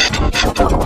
Christians for the